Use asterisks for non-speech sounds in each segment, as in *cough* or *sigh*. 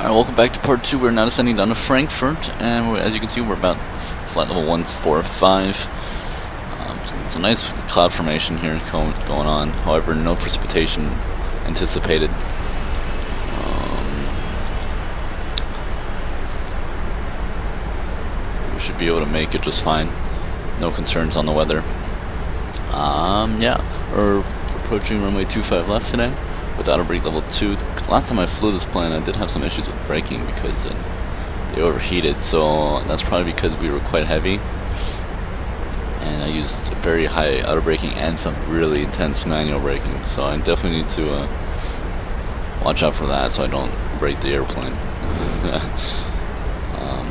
Alright, welcome back to part 2. We're now descending down to Frankfurt, and as you can see, we're about flight level 145. Um, it's a nice cloud formation here going on. However, no precipitation anticipated. Um, we should be able to make it just fine. No concerns on the weather. Um, yeah, we're approaching runway 25 left today with autobrake level 2. Last time I flew this plane I did have some issues with braking because it, they overheated so that's probably because we were quite heavy and I used very high auto braking and some really intense manual braking so I definitely need to uh, watch out for that so I don't break the airplane. *laughs* um,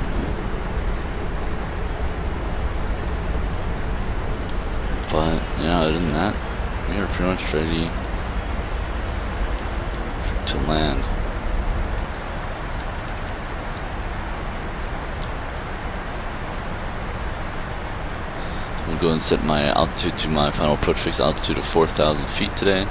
but yeah other than that we are pretty much ready to land. I'm going to go and set my altitude to my final approach fix altitude of 4,000 feet today.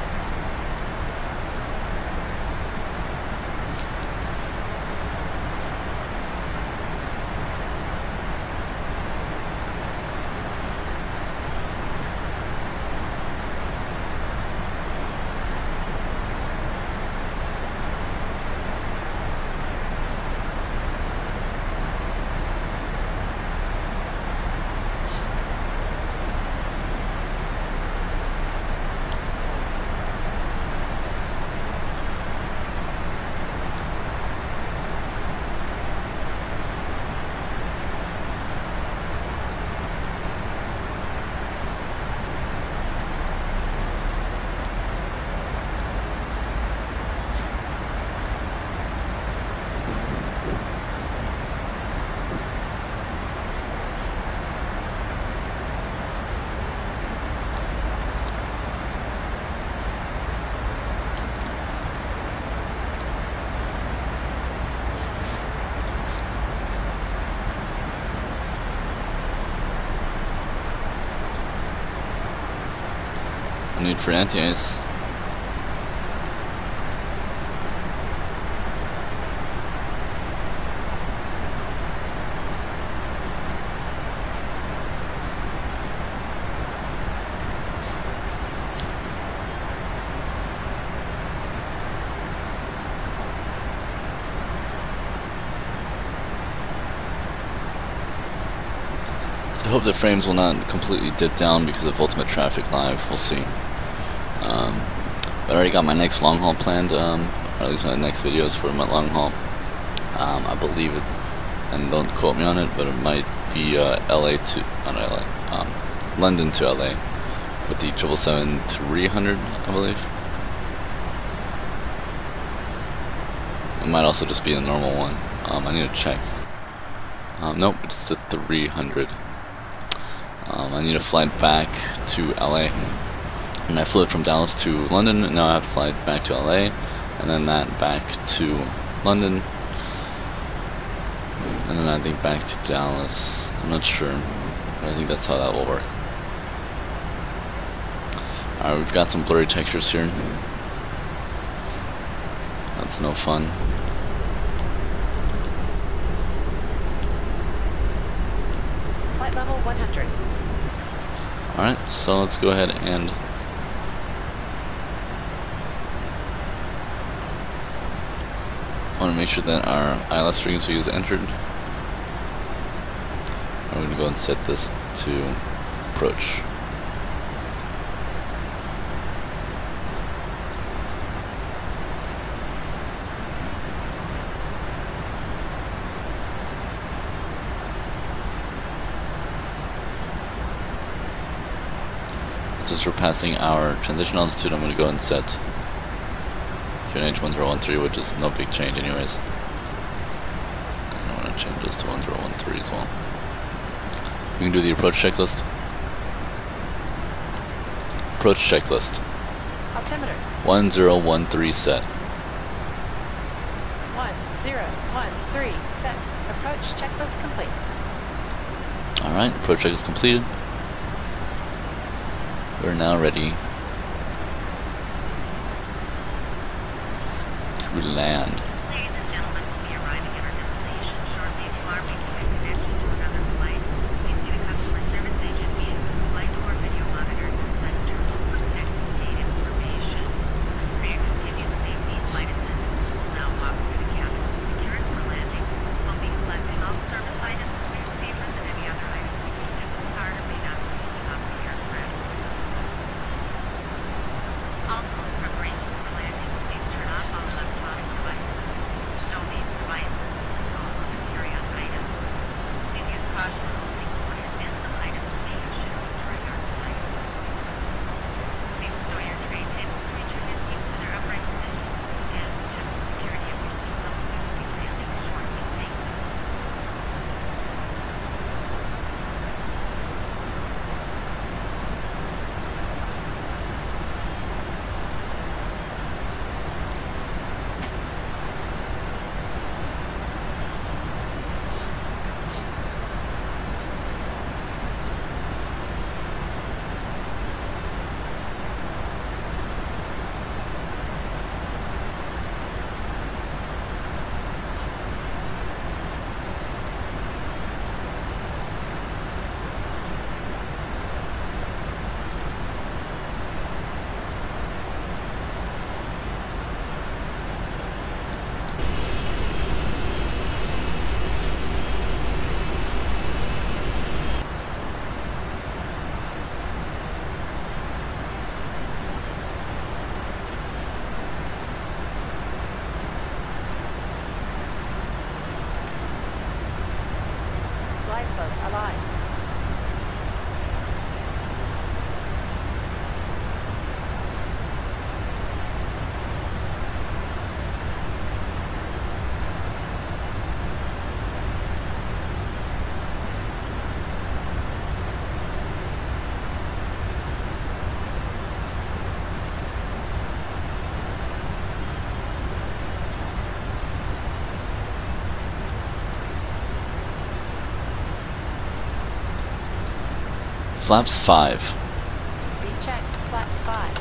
Need for. I hope the frames will not completely dip down because of Ultimate Traffic Live. We'll see. I already got my next long haul planned, um, or at least my next videos for my long haul. Um, I believe it, and don't quote me on it, but it might be uh, LA to, not LA, um, London to LA with the 777-300, I believe. It might also just be a normal one. Um, I need to check. Um, nope, it's the 300. Um, I need to fly back to LA and I flew it from Dallas to London, and now I have to fly back to LA, and then that back to London, and then I think back to Dallas. I'm not sure, but I think that's how that will work. Alright, we've got some blurry textures here. That's no fun. Flight level 100. Alright, so let's go ahead and want to make sure that our ILS frequency is entered. I'm going to go and set this to approach. Since we're passing our transition altitude, I'm going to go and set QNH 1013, which is no big change anyways. I want to change this to 1013 as well. We can do the approach checklist. Approach checklist. Altimeters. 1013 set. 1013 set. Approach checklist complete. Alright, approach check is completed. We're now ready to land. Flaps 5. Speed check. Flaps 5.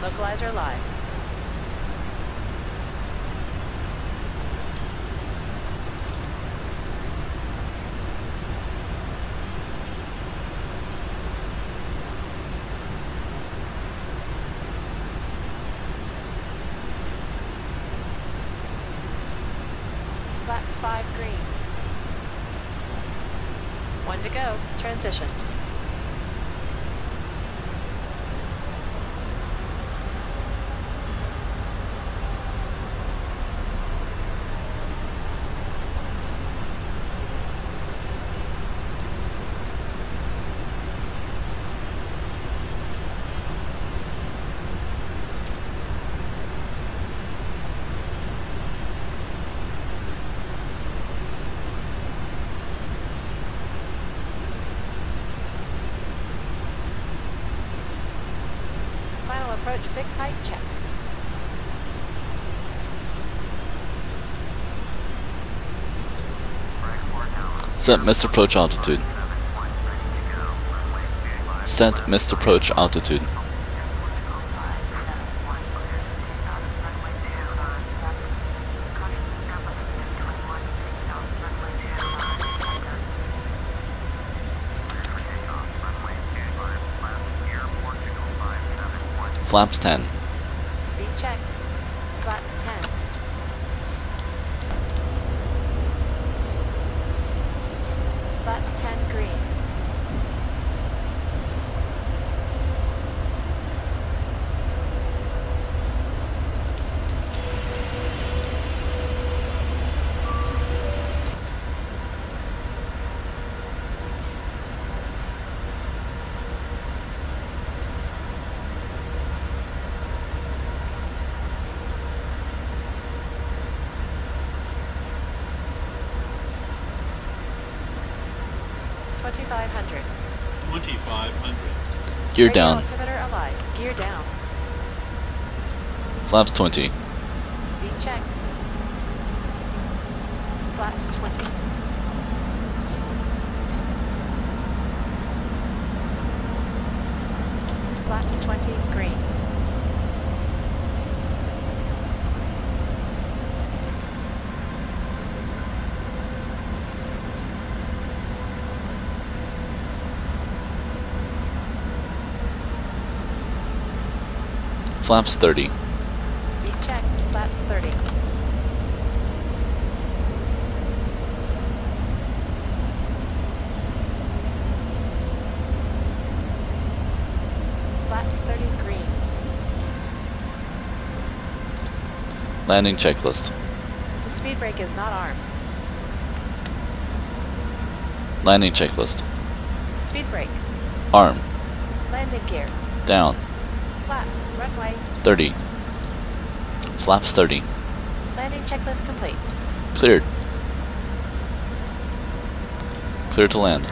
Localizer live. Flaps 5 green. One to go. Transition. Final approach fix height checked. Set missed approach altitude. Set missed approach altitude. Flaps 10. 2500. 2500. Gear down. Altimeter alive. Gear down. Flaps 20. Flaps 30. Speed check. Flaps 30. Flaps 30, green. Landing checklist. The speed brake is not armed. Landing checklist. Speed brake. Arm. Landing gear. Down. Flaps. Runway. 30. Flaps 30. Landing checklist complete. Cleared. Clear to land.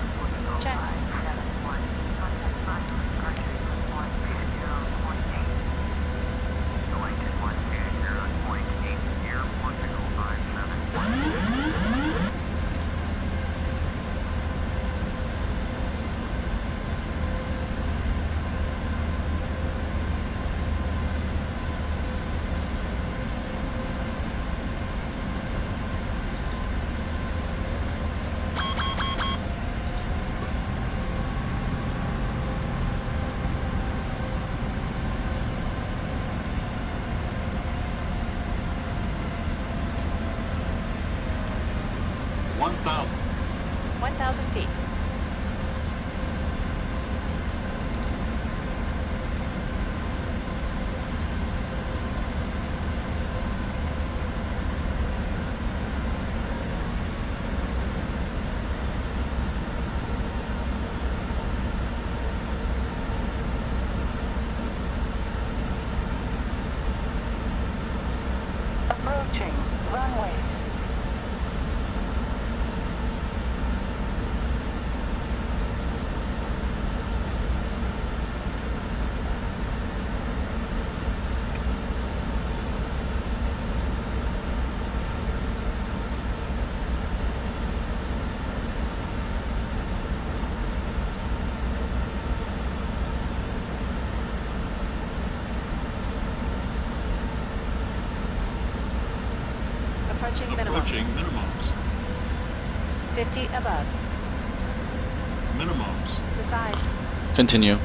50 above. Minimums. Decide. Continue.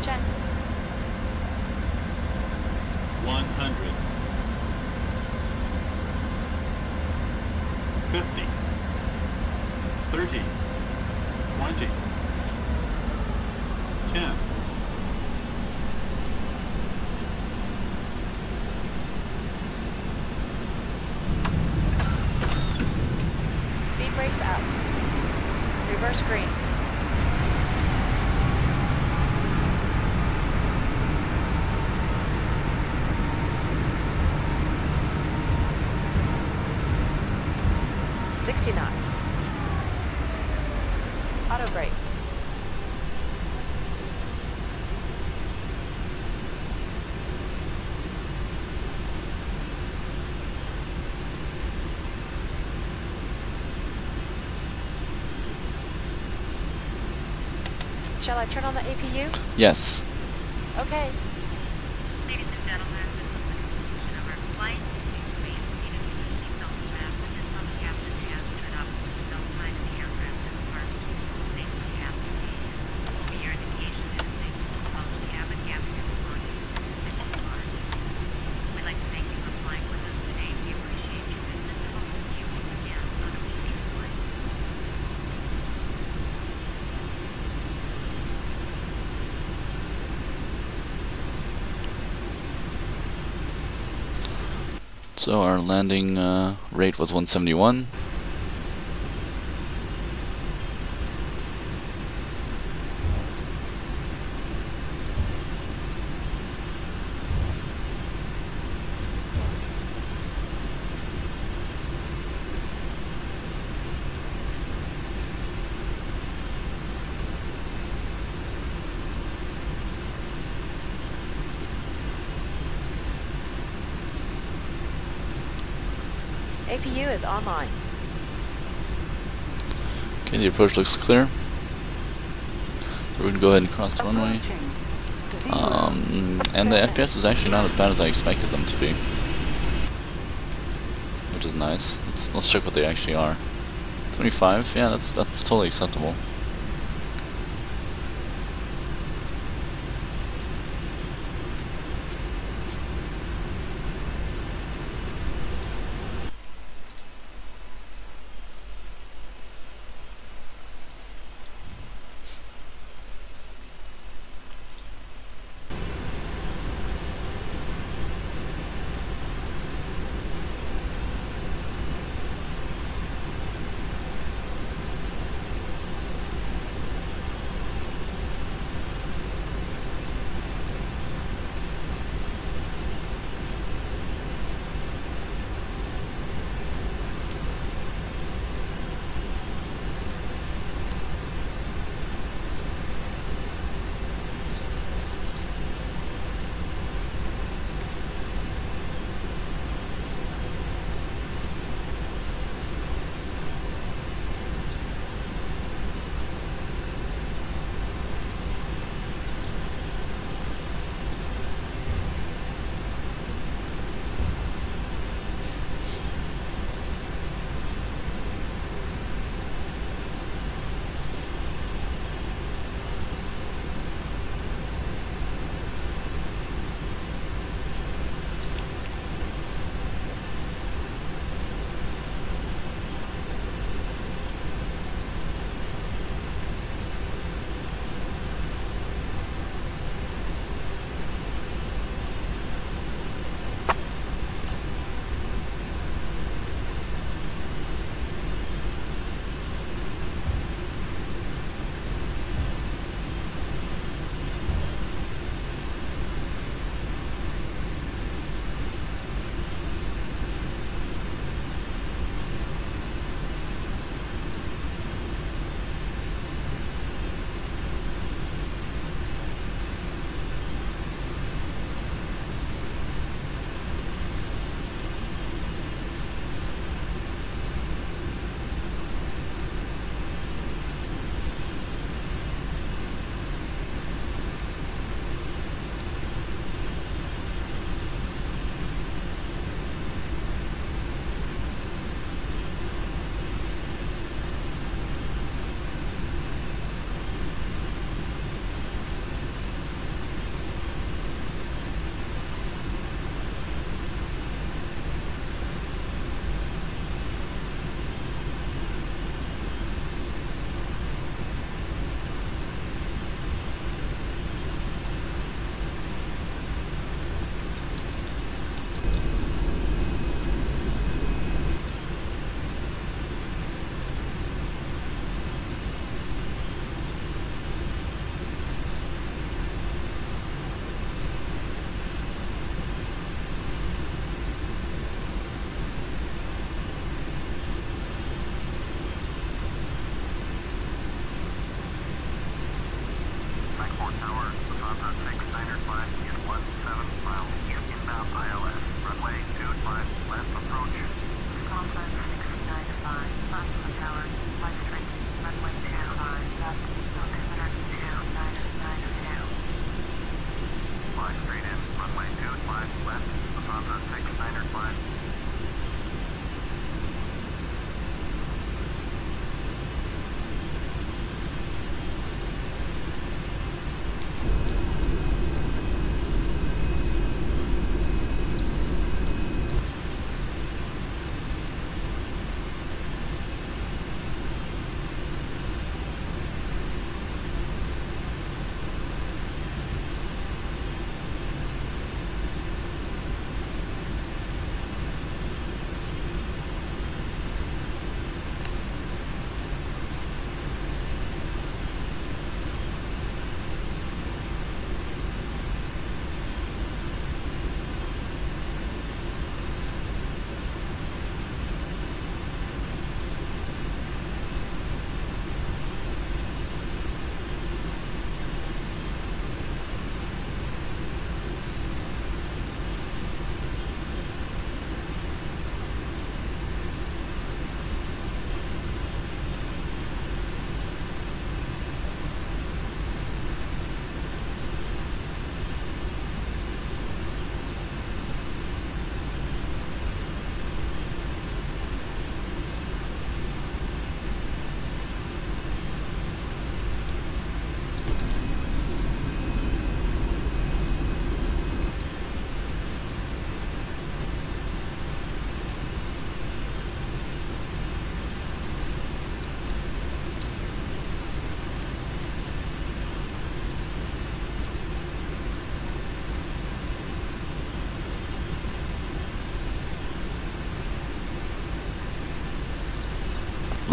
Check. 100. 50. 30. 20. 10. Speed brakes up. Reverse green. Sixty knots. Auto brakes. Shall I turn on the APU? Yes. Okay. Ladies and gentlemen, this is the conclusion of our flight. Please proceed to the seatbelt strap and this on the captain has turn off the seatbelt sign in the aircraft has marked safely application. Will be your indication that it's safe to close the cabin cabin and belongings to the mission barge. We'd like to thank you for flying with us today. We appreciate your business and hope to see you again on a future flight. So our landing uh, rate was 171. APU is online. Okay, the approach looks clear. We're going to go ahead and cross the runway. Um, and the FPS is actually not as bad as I expected them to be. Which is nice. Let's, let's check what they actually are. 25? Yeah, that's, that's totally acceptable.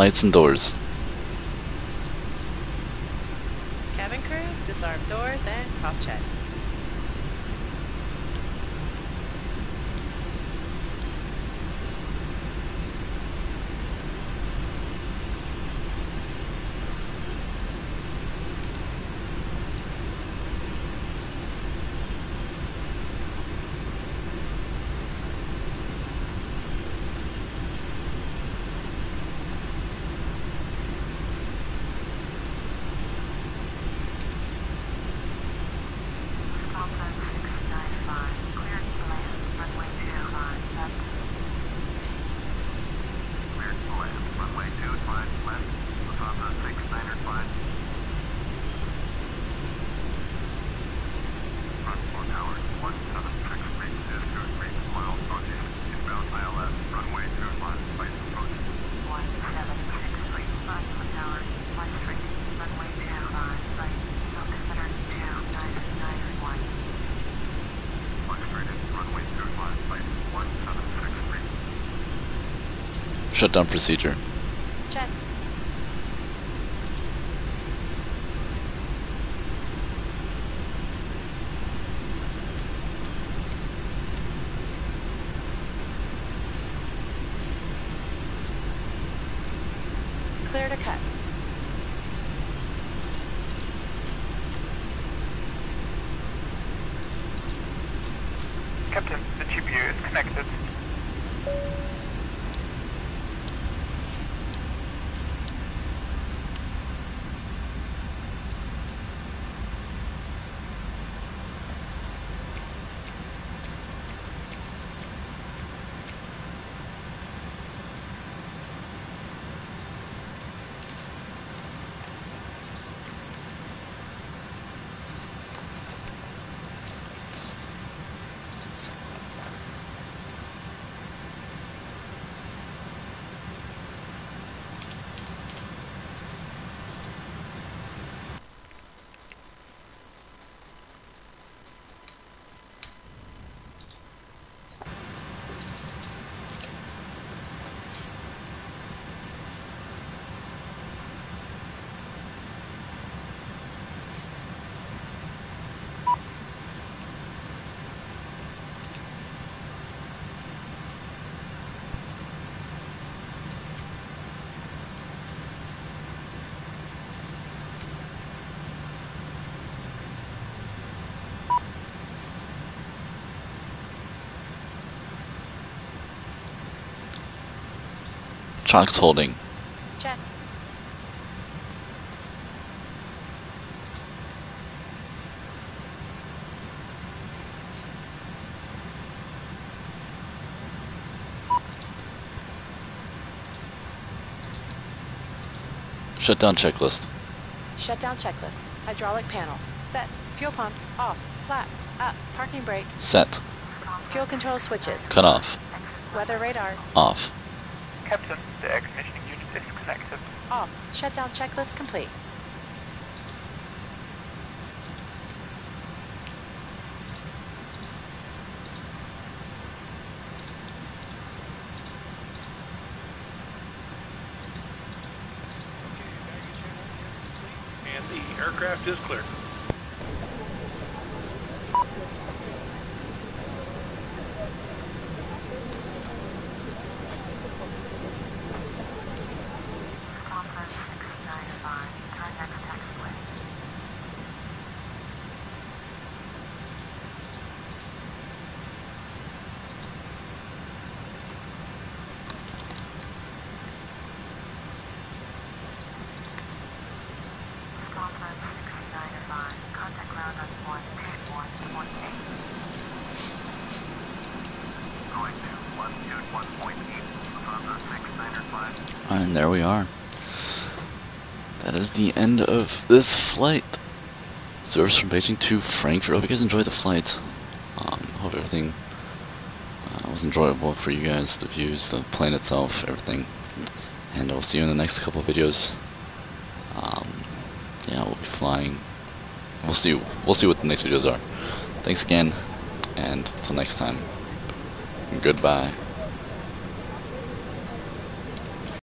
lights and doors. Cabin crew, disarm doors and cross check. shutdown procedure. Talks holding. Check. Shutdown checklist. Shutdown checklist. Hydraulic panel. Set. Fuel pumps. Off. Flaps. Up. Parking brake. Set. Fuel control switches. Cut off. Weather radar. Off. Captain, the air conditioning unit is connected. Off. Shutdown checklist complete. And the aircraft is clear. And there we are. That is the end of this flight. Service from Beijing to Frankfurt. Hope you guys enjoyed the flight. Um, hope everything uh, was enjoyable for you guys. The views, the plane itself, everything. And I'll see you in the next couple of videos. Um, yeah, we'll be flying. We'll see. We'll see what the next videos are. Thanks again, and until next time. Goodbye.